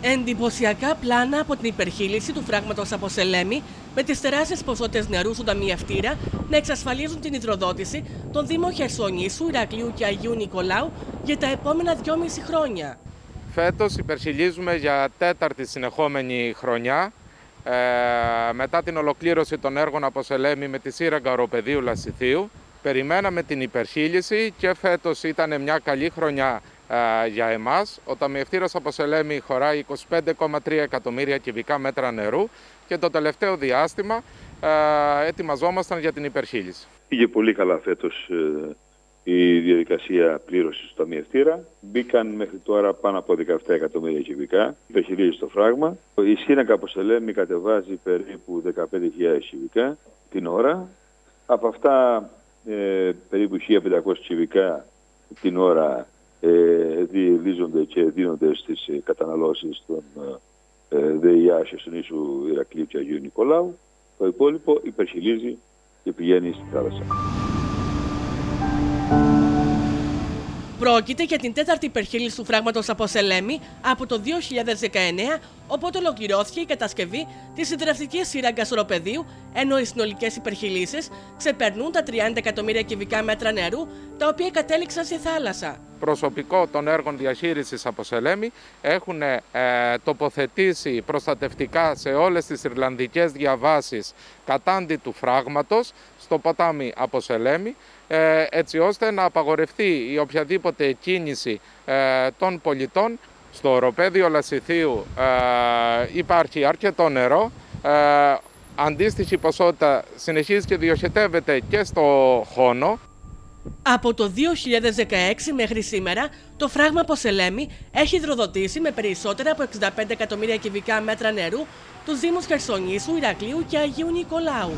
Εντυπωσιακά πλάνα από την υπερχείληση του φράγματος από Σελέμη με τις τεράστιες ποσότητες νερού στον ταμιευτήρα να εξασφαλίζουν την υδροδότηση των Δήμων Χερσονήσου, Ηρακλείου και Αγίου Νικολάου για τα επόμενα δυόμιση χρόνια. Φέτος υπερχειλίζουμε για τέταρτη συνεχόμενη χρονιά ε, μετά την ολοκλήρωση των έργων από Σελέμη με τη σύραγγα οροπεδίου Λασιθίου. Περιμέναμε την υπερχείληση και φέτος ήταν μια καλή χρονιά ε, για εμάς. Ο ταμιευτήρας από Σελέμη χωράει 25,3 εκατομμύρια κυβικά μέτρα νερού και το τελευταίο διάστημα ε, ετοιμαζόμασταν για την υπερχείληση. Πήγε πολύ καλά φέτος ε, η διαδικασία πλήρωσης του ταμιευτήρα. Μπήκαν μέχρι τώρα πάνω από 17 εκατομμύρια κυβικά. Υπερχειλίζει το φράγμα. Η σύνακα από Σελέμη κατεβάζει περίπου 15.000 κυβικά την ώρα. Από αυτά ε, περίπου 1.500 κυβικά την ώρα ε, διελίζονται και δίνονται στις ε, καταναλώσεις των ε, ΔΕΙΑ στον ίσου Ηρακλείου και Αγίου Νικολάου. Το υπόλοιπο υπερχιλίζει και πηγαίνει στη θάλασσα. Πρόκειται για την τέταρτη υπερχείληση του φράγματος από Σελέμη από το 2019, οπότε ολοκληρώθηκε η κατασκευή της συντραυτική σύραγγας οροπεδίου, ενώ οι συνολικές υπερχειλήσεις ξεπερνούν τα 30 εκατομμύρια κυβικά μέτρα νερού, τα οποία κατέληξαν στη θάλασσα. Προσωπικό των έργων διαχείρισης από Σελέμη έχουν ε, τοποθετήσει προστατευτικά σε όλες τις Ιρλανδικές διαβάσεις κατάντι του φράγματος στο ποτάμι από Σελέμη ε, έτσι ώστε να απαγορευτεί η οποιαδήποτε κίνηση ε, των πολιτών. Στο οροπέδιο Λασιθίου ε, υπάρχει αρκετό νερό. Αντίστοιχη ποσότητα συνεχίζει και διοχετεύεται και στο χώνο. Από το 2016 μέχρι σήμερα, το φράγμα Ποσελέμη έχει υδροδοτήσει με περισσότερα από 65 εκατομμύρια κυβικά μέτρα νερού τους Δήμους Χερσονήσου, Ηρακλείου και Αγίου Νικολάου.